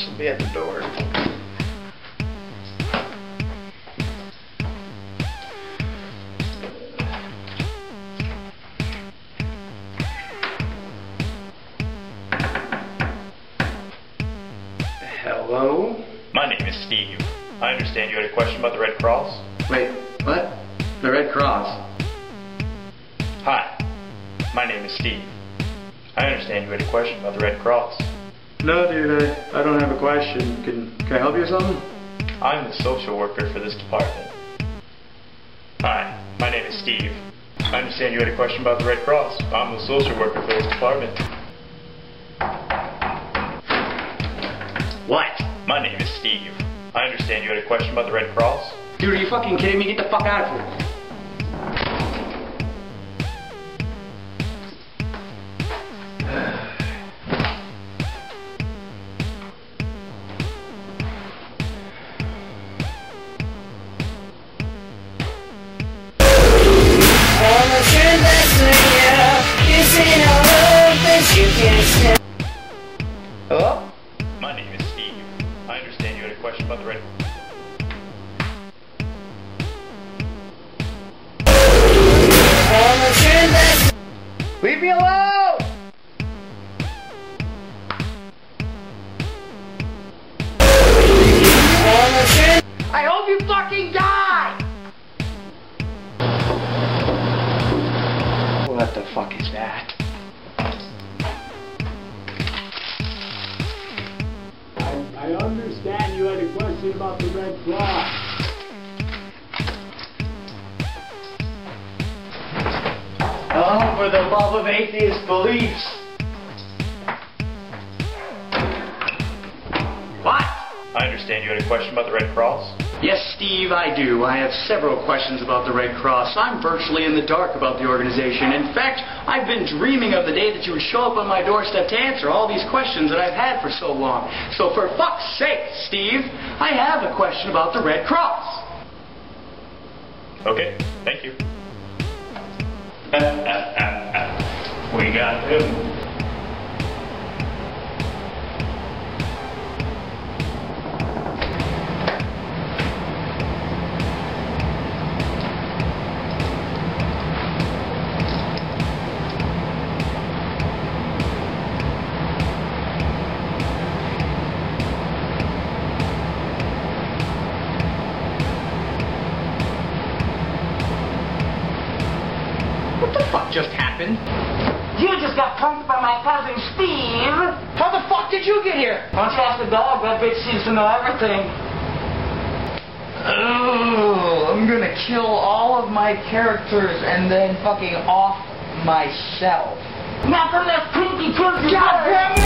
This will be at the door. Hello? My name is Steve. I understand you had a question about the Red Cross. Wait, what? The Red Cross. Hi, my name is Steve. I understand you had a question about the Red Cross. No, dude, I, I don't have a question. Can, can I help you with something? I'm the social worker for this department. Hi, my name is Steve. I understand you had a question about the Red Cross. I'm the social worker for this department. What? My name is Steve. I understand you had a question about the Red Cross. Dude, are you fucking kidding me? Get the fuck out of here. Hello? My name is Steve. I understand you had a question about the Red Almost your best. Leave me alone! I hope you fucking die! What the fuck is that? You had a about the Red Cross. Oh, for the love of atheist beliefs! What? I understand you had a question about the Red Cross. Yes, Steve, I do. I have several questions about the Red Cross. I'm virtually in the dark about the organization. In fact, I've been dreaming of the day that you would show up on my doorstep to answer all these questions that I've had for so long. So, for fuck's sake, Steve, I have a question about the Red Cross. Okay, thank you. we got him. Just happened? You just got punked by my cousin Steve. How the fuck did you get here? Don't you ask the dog? That bitch seems to know everything. Oh, I'm gonna kill all of my characters and then fucking off myself. Now from this pinky kills you. God damn it!